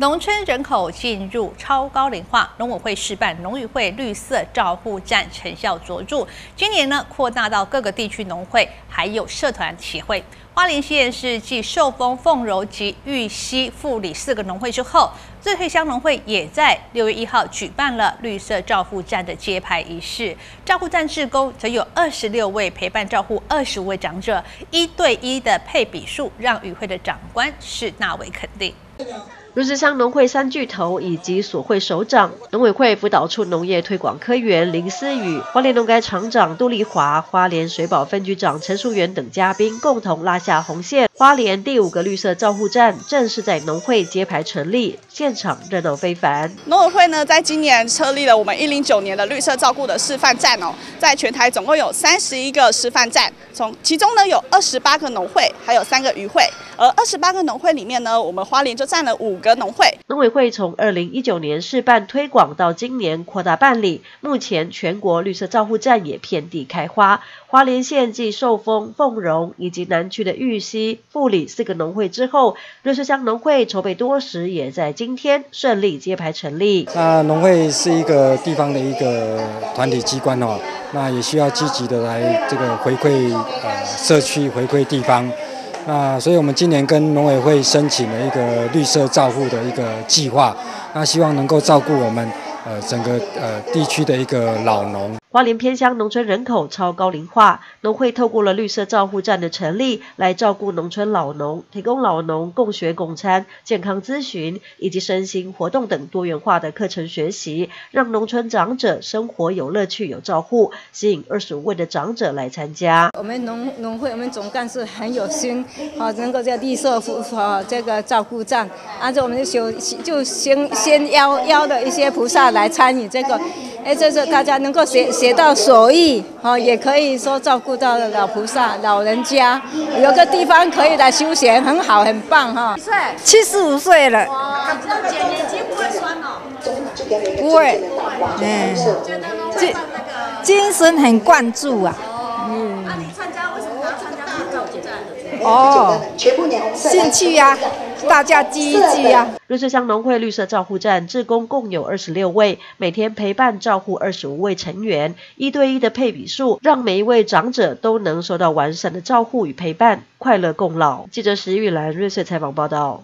农村人口进入超高龄化，农委会示范农渔会绿色照护站成效卓著。今年呢，扩大到各个地区农会，还有社团协会。花莲县是继寿丰、凤柔及玉溪、富里四个农会之后，瑞穗乡农会也在六月一号举办了绿色照护站的揭牌仪式。照护站志工则有二十六位陪伴照护二十五位长者，一对一的配比数，让与会的长官是大为肯定。如是乡农会三巨头以及所会首长、农委会辅导处农业推广科员林思雨、花莲农改厂长杜丽华、花莲水保分局长陈淑媛等嘉宾共同拉下红线。花莲第五个绿色照护站正式在农会揭牌成立，现场热闹非凡。农委会呢，在今年设立了我们一零九年的绿色照顾的示范站哦，在全台总共有三十一个示范站，从其中呢有二十八个农会，还有三个渔会，而二十八个农会里面呢，我们花莲就占了五。个农会，农委会从二零一九年试办推广到今年扩大办理，目前全国绿色照护站也遍地开花。花莲县继寿丰、凤荣以及南区的玉溪、富里四个农会之后，绿色乡农会筹备多时，也在今天顺利揭牌成立。那农会是一个地方的一个团体机关哦，那也需要积极的来这个回馈呃社区，回馈地方。那所以，我们今年跟农委会申请了一个绿色照护的一个计划，那希望能够照顾我们呃整个呃地区的一个老农。花莲偏乡农村人口超高龄化，农会透过了绿色照护站的成立，来照顾农村老农，提供老农共学共餐、健康咨询以及身心活动等多元化的课程学习，让农村长者生活有乐趣、有照护，吸引二十五位的长者来参加。我们农农会我们总干事很有心，啊，能够在绿色服啊这个照顾站，按照我们就就先先邀邀的一些菩萨来参与这个。哎，就是大家能够学学到手艺，哈，也可以说照顾到老菩萨、老人家，有个地方可以来休闲，很好，很棒，哈。几岁？七十五岁了。这样眼睛不会酸哦。不会。嗯。精精神很灌注啊。嗯。那你参加为什么要参哦，兴趣呀。大家积极呀！绿色乡农会绿色照护站志工共有二十六位，每天陪伴照护二十五位成员，一对一的配比数，让每一位长者都能受到完善的照护与陪伴，快乐共老。记者石玉兰瑞穗采访报道。